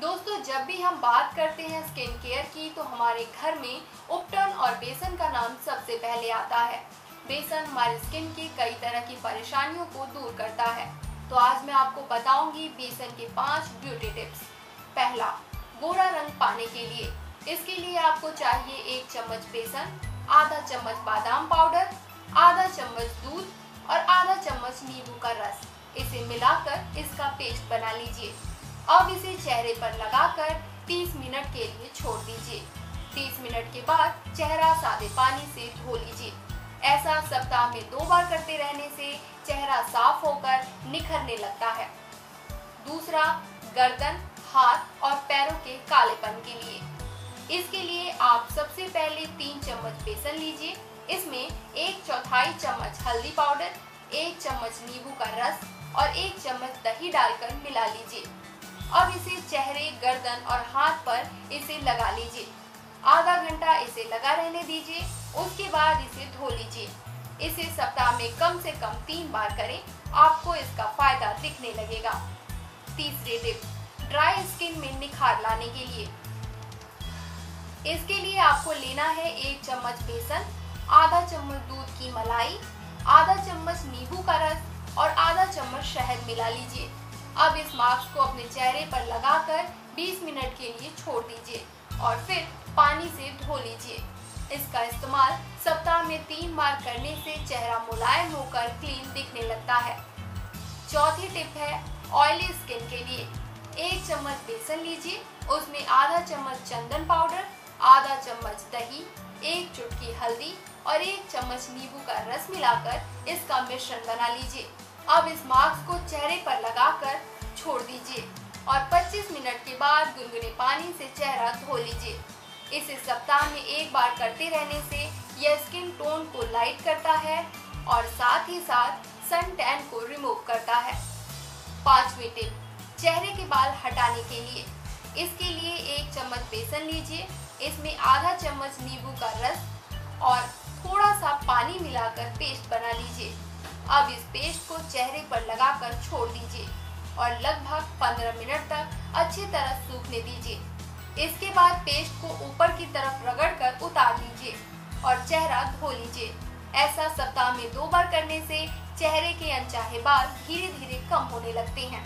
दोस्तों, जब भी हम बात करते हैं स्किन केयर की तो हमारे घर में उपटन और बेसन का नाम सबसे पहले आता है। बेसन हमारे स्किन की कई तरह की परेशानियों को दूर करता है। तो आज मैं आपको बताऊँगी बेसन के पाँच ब्यूटी टिप्स पहला, गोरा रंग पाने के लिए। इसके लिए आपको चाहिए एक चम्मच बेसन, आधा चम्मच बादाम पाउडर, आधा चम्मच दूध और आधा चम्मच नींबू का रस। इसे मिलाकर इसका पेस्ट बना लीजिए। अब इसे चेहरे पर लगाकर 30 मिनट के लिए छोड़ दीजिए। 30 मिनट के बाद चेहरा सादे पानी से धो लीजिए। ऐसा सप्ताह में दो बार करते रहने से चेहरा साफ़ होकर निखरने लगता है। दूसरा, गर्दन, हाथ और पैरों के कालेपन के लिए। इसके लिए आप सबसे पहले तीन चम्मच बेसन लीजिए। इसमें एक चौथाई चम्मच हल्दी पाउडर, एक चम्मच नींबू का रस और एक चम्मच दही डालकर मिला लीजिए। अब इसे चेहरे, गर्दन और हाथ पर इसे लगा लीजिए। आधा घंटा इसे लगा रहने दीजिए, उसके बाद इसे धो लीजिए। इसे सप्ताह में कम से कम तीन बार करें, आपको इसका फ़ायदा दिखने लगेगा। तीसरे टिप, ड्राई स्किन में निखार लाने के लिए। इसके लिए आपको लेना है एक चम्मच बेसन, आधा चम्मच दूध की मलाई, आधा चम्मच नींबू का रस और आधा चम्मच शहद मिला लीजिए। अब इस मास्क को अपने चेहरे पर लगाकर 20 मिनट के लिए छोड़ दीजिए और फिर पानी से धो लीजिए। इसका इस्तेमाल सप्ताह में तीन बार करने से चेहरा मुलायम होकर क्लीन दिखने लगता है। चौथी टिप है ऑयली स्किन के लिए। एक चम्मच बेसन लीजिए, उसमें आधा चम्मच चंदन पाउडर, आधा चम्मच दही, एक चुटकी हल्दी और एक चम्मच नींबू का रस मिलाकर इसका मिश्रण बना लीजिए। अब इस मास्क को चेहरे पर लगाकर छोड़ दीजिए और 25 मिनट के बाद गुनगुने पानी से चेहरा धो लीजिए। इसे सप्ताह में एक बार करते रहने से यह स्किन टोन को लाइट करता है और साथ ही साथ सन टैन को रिमूव करता है। पांचवी टिप चेहरे के बाल हटाने के लिए। इसके लिए एक चम्मच बेसन लीजिए। इसमें आधा चम्मच नींबू का रस और थोड़ा सा पानी मिलाकर पेस्ट बना लीजिए। अब इस पेस्ट को चेहरे पर लगाकर छोड़ दीजिए और लगभग 15 मिनट तक अच्छी तरह सूखने दीजिए। इसके बाद पेस्ट को ऊपर की तरफ़ रगड़कर उतार लीजिए और चेहरा धो लीजिए। ऐसा सप्ताह में दो बार करने से चेहरे के अनचाहे बाल धीरे धीरे कम होने लगते हैं।